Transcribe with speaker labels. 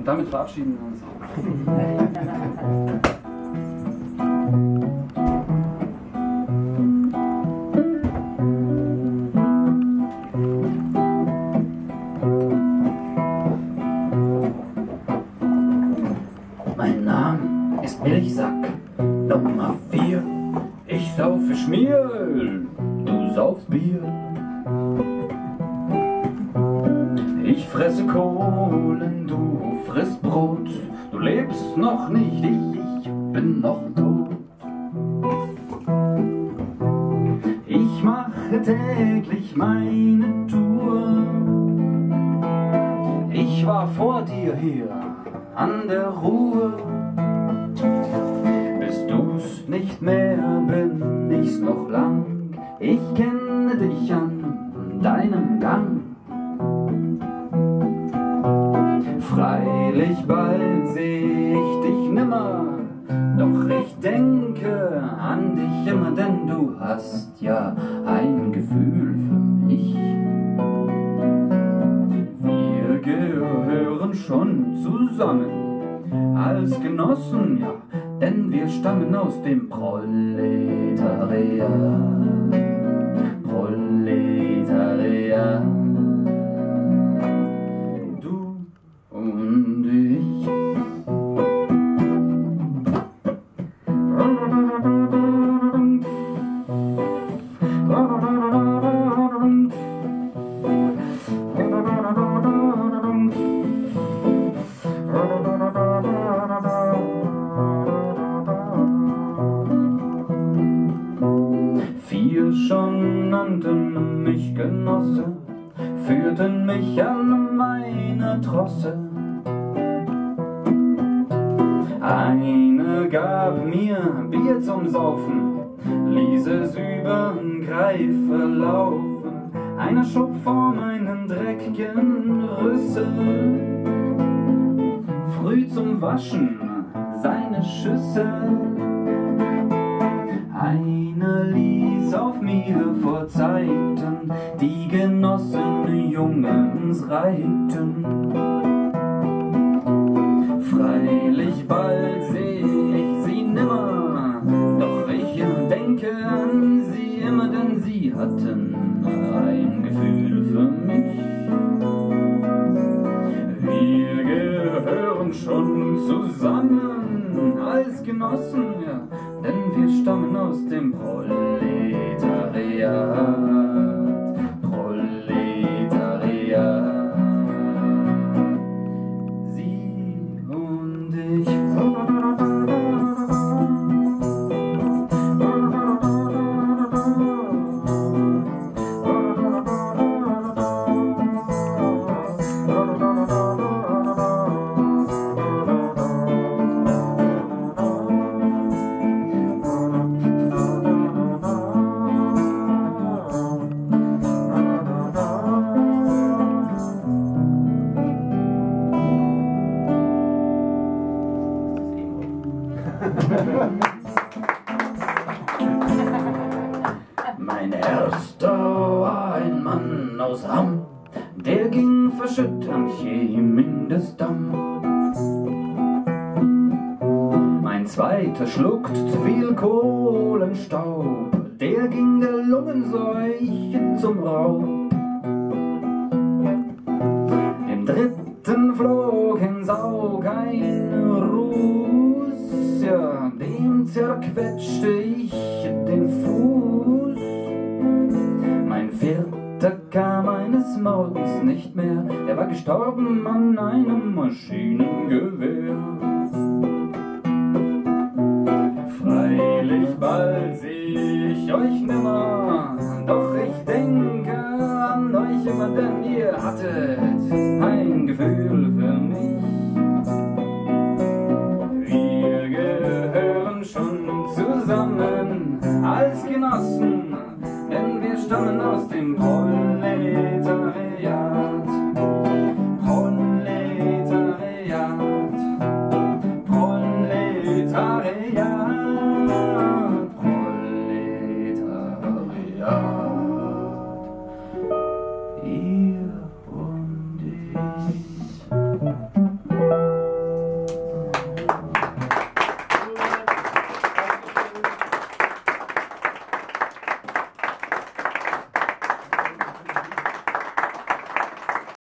Speaker 1: Und damit verabschieden wir uns auch. Mein Name ist Milchsack, Nummer 4. Ich saufe Schmiel, du saufst Bier. Ich fresse Kohlen, du frisst Brot. Du lebst noch nicht, ich, ich bin noch tot. Ich mache täglich meine Tour. Ich war vor dir hier an der Ruhe. Bist du's nicht mehr, bin ich's noch lang. Ich kenne dich an Freilich bald seh ich dich nimmer, doch ich denke an dich immer, denn du hast ja ein Gefühl für mich. Wir gehören schon zusammen als Genossen, ja, denn wir stammen aus dem Proletariat. Proletariat. Mich Genosse, führten mich an meine Trosse. Eine gab mir Bier zum Saufen, ließ es übern Greife laufen. Einer schob vor meinen dreckigen Rüssel, früh zum Waschen seine Schüssel. Einer ließ auf mir vor Zeiten die Genossen Jungens reiten. Freilich bald seh ich sie nimmer, doch ich denke an sie immer, denn sie hatten ein Gefühl für mich. Wir gehören schon zusammen als Genossen, ja, denn wir stammen aus dem. Proletariat. Zweiter schluckt zu viel Kohlenstaub, der ging der Lungenseuche zum Raub. Im dritten flog ins Aug ein ja, dem zerquetschte ich den Fuß. Mein vierter kam eines Morgens nicht mehr, er war gestorben an einem Maschinengewehr. Ich euch nimmer, doch ich denke an euch immer, denn ihr hattet ein Gefühl für mich. Wir gehören schon zusammen als Genossen, denn wir stammen aus dem Proletariat.